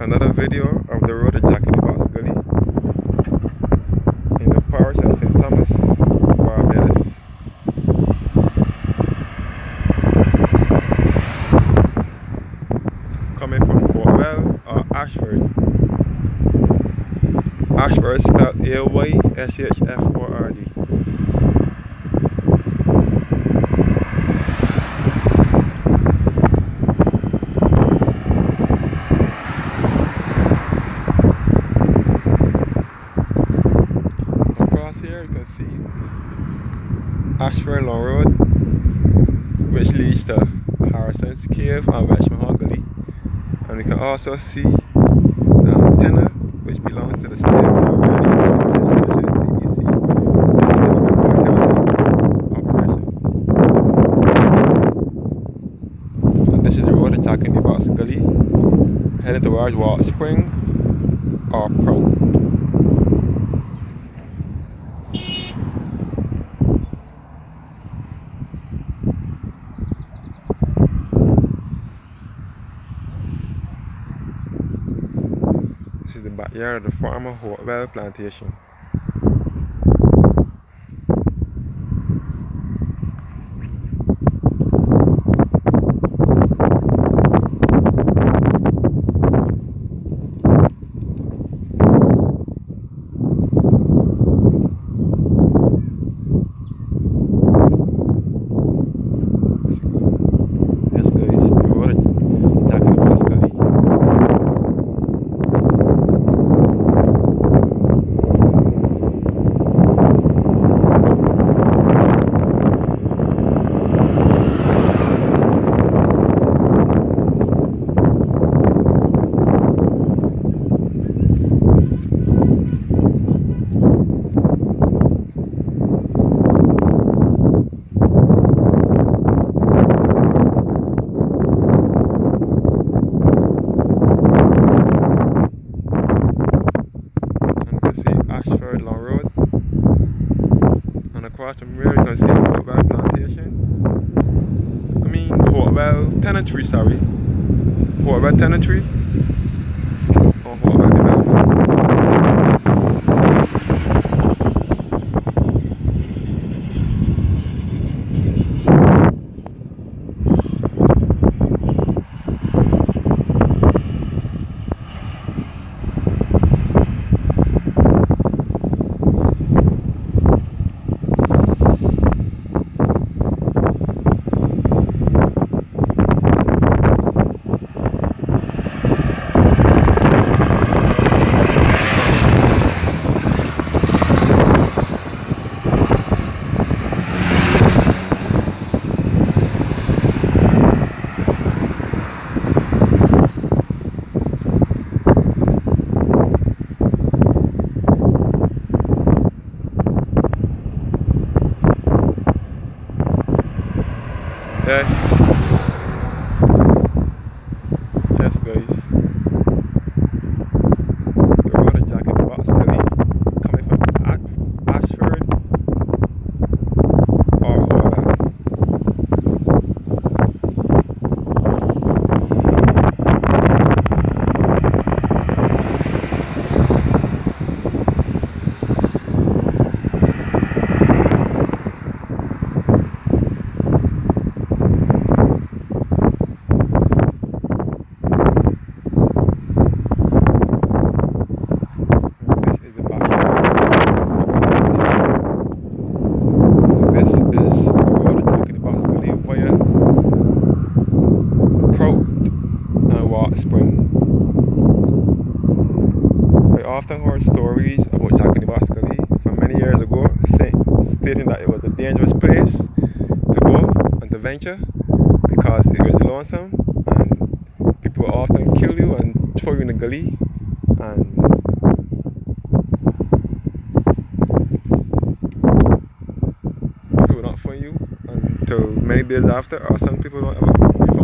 another video of the road to Jack in the Box Gully in the parish of St. Thomas, Barbados. Coming from Portwell or Ayshford. Ayshford is spelled A-Y-S-H-F-O-R-D. Across here you can see Ayshford Long Road which leads to Harrison's Cave and Westmore Gully and we can also see the antenna which belongs to the state this is the road in the Box Gully heading towards Walt Spring or Pro. This is the backyard of the former Hopewell plantation. Yes guys, the road to Jack in the Box Gully. and you can see Ayshford Long Road. And across from here you can see Hopewell Plantation. Mean Hopewell Tenantry, sorry. Hopewell Tenantry. Or Hopewell Development. Yeah. Yes, guys. The road is Jack in the Box Gully, coming from Ash- Ayshford or Howell. This is the backyard. This is the road to Jack in the Box Gully via Prout Walt Spring. I often heard stories about the Box from many years ago, stating that it was a dangerous place to go and to venture because it was lonesome and people would often kill you and throw you in the gully and people will not find you until many days after, or some people don't ever